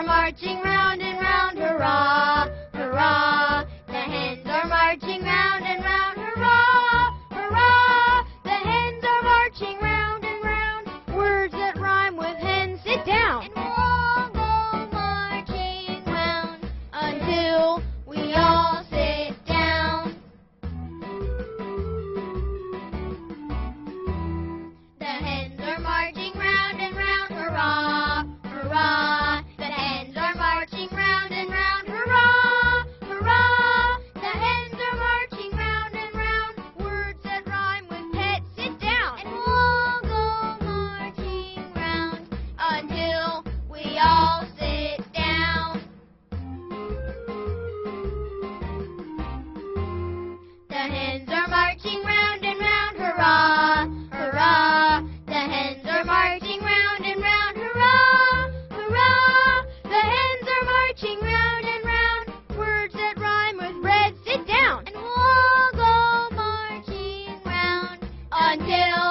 are marching round we all sit down. The hens are marching round and round, hurrah, hurrah. The hens are marching round and round, hurrah, hurrah. The hens are marching round and round. Words that rhyme with sit down. And we'll all go marching round until